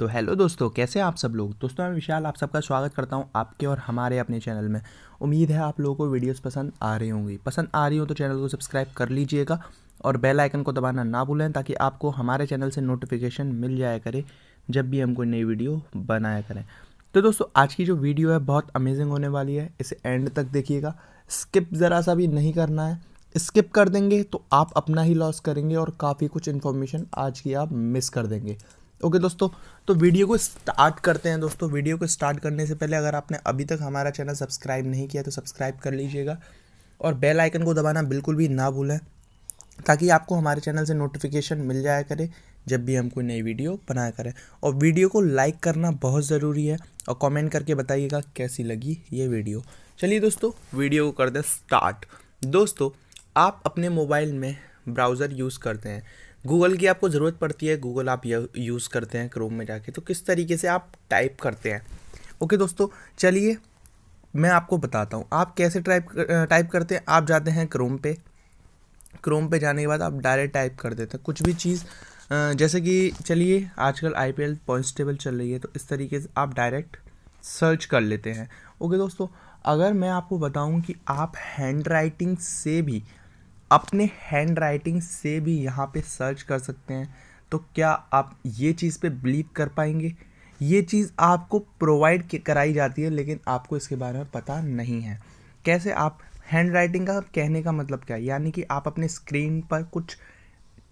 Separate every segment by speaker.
Speaker 1: तो हेलो दोस्तों, कैसे आप सब लोग? दोस्तों, मैं विशाल आप सबका स्वागत करता हूँ आपके और हमारे अपने चैनल में। उम्मीद है आप लोगों को वीडियोस पसंद आ रही होंगी। पसंद आ रही हो तो चैनल को सब्सक्राइब कर लीजिएगा और बेल आइकन को दबाना ना भूलें ताकि आपको हमारे चैनल से नोटिफिकेशन मिल जाया करे जब भी हम कोई नई वीडियो बनाया करें। तो दोस्तों, आज की जो वीडियो है बहुत अमेजिंग होने वाली है। इसे एंड तक देखिएगा। स्किप ज़रा सा भी नहीं करना है। स्किप कर देंगे तो आप अपना ही लॉस करेंगे और काफ़ी कुछ इन्फॉर्मेशन आज की आप मिस कर देंगे। ओके दोस्तों तो वीडियो को स्टार्ट करते हैं दोस्तों। वीडियो को स्टार्ट करने से पहले अगर आपने अभी तक हमारा चैनल सब्सक्राइब नहीं किया तो सब्सक्राइब कर लीजिएगा और बेल आइकन को दबाना बिल्कुल भी ना भूलें, ताकि आपको हमारे चैनल से नोटिफिकेशन मिल जाया करे, जब भी हम कोई नई वीडियो बनाया करें। और वीडियो को लाइक करना बहुत ज़रूरी है और कमेंट करके बताइएगा कैसी लगी ये वीडियो। चलिए दोस्तों, वीडियो को कर दें स्टार्ट। दोस्तों, आप अपने मोबाइल में ब्राउज़र यूज़ करते हैं। गूगल की आपको ज़रूरत पड़ती है, गूगल आप यूज़ करते हैं क्रोम में जाके तो किस तरीके से आप टाइप करते हैं। ओके दोस्तों, चलिए मैं आपको बताता हूँ, आप कैसे टाइप टाइप करते हैं। आप जाते हैं क्रोम पे क्रोम पे जाने के बाद आप डायरेक्ट टाइप कर देते हैं। कुछ भी चीज़ जैसे कि चलिए, आजकल I P L points table चल रही है तो इस तरीके से आप डायरेक्ट सर्च कर लेते हैं। ओके दोस्तों, अगर मैं आपको बताऊँ कि आप हैंड राइटिंग से भी अपने हैंड राइटिंग से भी यहाँ पे सर्च कर सकते हैं। तो क्या आप ये चीज़ पे बिलीव कर पाएँगे? ये चीज़ आपको प्रोवाइड कराई जाती है, लेकिन आपको इसके बारे में पता नहीं है। कैसे आप हैंड राइटिंग का कहने का मतलब क्या? है यानी कि आप अपने स्क्रीन पर कुछ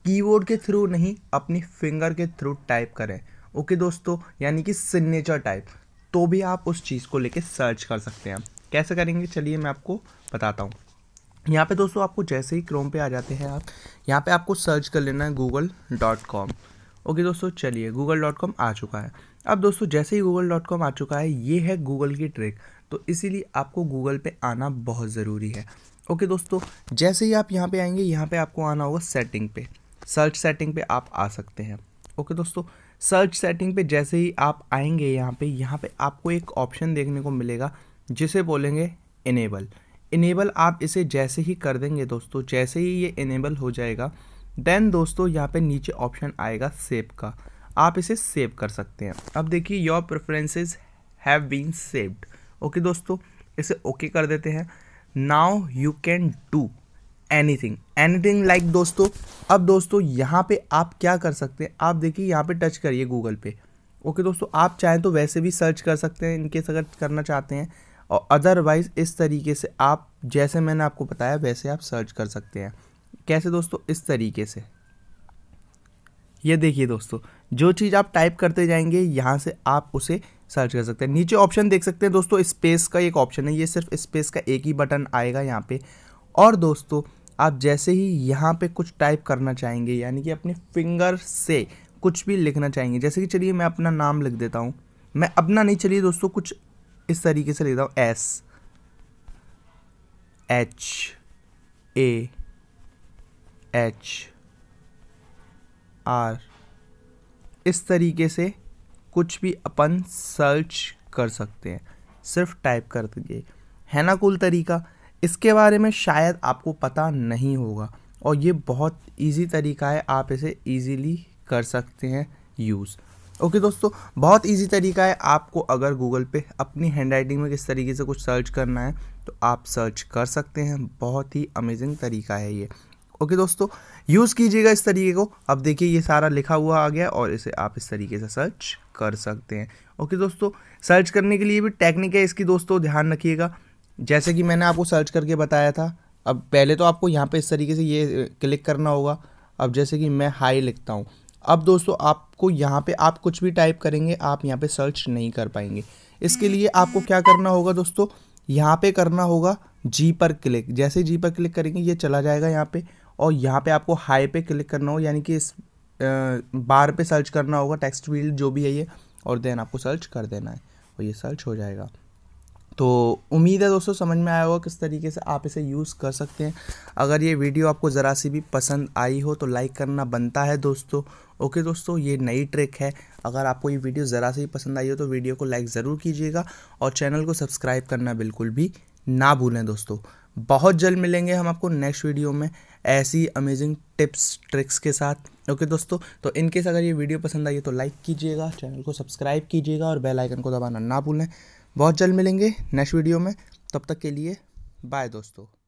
Speaker 1: कीबोर्ड के थ्रू नहीं, अपनी फिंगर के थ्रू टाइप करें। ओके दोस्तों, यानी कि सिग्नेचर टाइप तो भी आप उस चीज़ को लेके सर्च कर सकते हैं। कैसे करेंगे? चलिए मैं आपको बताता हूँ। यहाँ पे दोस्तों आपको जैसे ही क्रोम पे आ जाते हैं आप, यहाँ पे आपको सर्च कर लेना है गूगल डॉट कॉम ओके दोस्तों, चलिए गूगल डॉट कॉम आ चुका है। अब दोस्तों, जैसे ही गूगल डॉट कॉम आ चुका है, ये है गूगल की ट्रिक तो इसीलिए आपको गूगल पे आना बहुत ज़रूरी है। ओके दोस्तों, जैसे ही आप यहाँ पे आएँगे, यहाँ पे आपको आना होगा सेटिंग पे। सर्च सेटिंग पे आप आ सकते हैं। ओके दोस्तों सर्च सेटिंग पे जैसे ही आप आएँगे यहाँ पे यहाँ पे आपको एक ऑप्शन देखने को मिलेगा, जिसे बोलेंगे इनेबल इनेबल आप इसे जैसे ही कर देंगे दोस्तों जैसे ही ये इनेबल हो जाएगा देन दोस्तों यहाँ पे नीचे ऑप्शन आएगा सेव का। आप इसे सेव कर सकते हैं। अब देखिए your preferences have been saved okay दोस्तों इसे ओके okay कर देते हैं। Now you can do anything anything like दोस्तों अब दोस्तों यहाँ पे आप क्या कर सकते हैं? आप देखिए यहाँ पे टच करिए गूगल पे। ओके okay, दोस्तों आप चाहें तो वैसे भी सर्च कर सकते हैं। इनकेस अगर करना चाहते हैं और अदरवाइज़ इस तरीके से आप, जैसे मैंने आपको बताया, वैसे आप सर्च कर सकते हैं। कैसे दोस्तों? इस तरीके से। ये देखिए दोस्तों, जो चीज़ आप टाइप करते जाएँगे, यहाँ से आप उसे सर्च कर सकते हैं। नीचे ऑप्शन देख सकते हैं दोस्तों स्पेस का एक ऑप्शन है। ये सिर्फ़ स्पेस का एक ही बटन आएगा यहाँ पे। और दोस्तों, आप जैसे ही यहाँ पे कुछ टाइप करना चाहेंगे, यानी कि अपने फिंगर से कुछ भी लिखना चाहेंगे, जैसे कि चलिए मैं अपना नाम लिख देता हूँ। मैं अपना नहीं, चलिए दोस्तों, कुछ इस तरीके से लिखता हूँ S H A H R इस तरीके से कुछ भी अपन सर्च कर सकते हैं, सिर्फ़ टाइप कर दीजिए है ना कुल तरीका? इसके बारे में शायद आपको पता नहीं होगा, और ये बहुत इजी तरीका है, आप इसे इजीली कर सकते हैं यूज़ ओके दोस्तों, बहुत इजी तरीका है आपको अगर गूगल पे अपनी हैंड राइटिंग में किस तरीके से कुछ सर्च करना है तो आप सर्च कर सकते हैं। बहुत ही अमेजिंग तरीका है ये। ओके दोस्तों यूज़ कीजिएगा इस तरीके को। अब देखिए, ये सारा लिखा हुआ आ गया और इसे आप इस तरीके से सर्च कर सकते हैं। ओके दोस्तों सर्च करने के लिए भी टेक्निक है इसकी दोस्तों, ध्यान रखिएगा। जैसे कि मैंने आपको सर्च करके बताया था, अब पहले तो आपको यहाँ पे इस तरीके से ये क्लिक करना होगा। अब जैसे कि मैं हाई लिखता हूँ। अब दोस्तों आपको यहाँ पे आप कुछ भी टाइप करेंगे, आप यहाँ पे सर्च नहीं कर पाएँगे। इसके लिए आपको क्या करना होगा दोस्तों? यहाँ पे करना होगा जी पर क्लिक जैसे जी पर क्लिक करेंगे, ये चला जाएगा यहाँ पे और यहाँ पे आपको हाई पे क्लिक करना होगा, यानी कि इस बार पे सर्च करना होगा टेक्स्ट फ़ील्ड जो भी है ये, और देन आपको सर्च कर देना है और ये सर्च हो जाएगा। तो उम्मीद है दोस्तों, समझ में आया होगा किस तरीके से आप इसे यूज़ कर सकते हैं। अगर ये वीडियो आपको ज़रा सी भी पसंद आई हो तो लाइक करना बनता है दोस्तों। ओके दोस्तों, ये नई ट्रिक है। अगर आपको ये वीडियो ज़रा सी पसंद आई हो तो वीडियो को लाइक ज़रूर कीजिएगा और चैनल को सब्सक्राइब करना बिल्कुल भी ना भूलें दोस्तों। बहुत जल्द मिलेंगे हम आपको नेक्स्ट वीडियो में ऐसी अमेजिंग टिप्स ट्रिक्स के साथ। ओके दोस्तों तो इनकेस अगर ये वीडियो पसंद आई है तो लाइक कीजिएगा चैनल को सब्सक्राइब कीजिएगा और बेल आइकन को दबाना ना भूलें। बहुत जल्द मिलेंगे नेक्स्ट वीडियो में। तब तक के लिए बाय दोस्तों।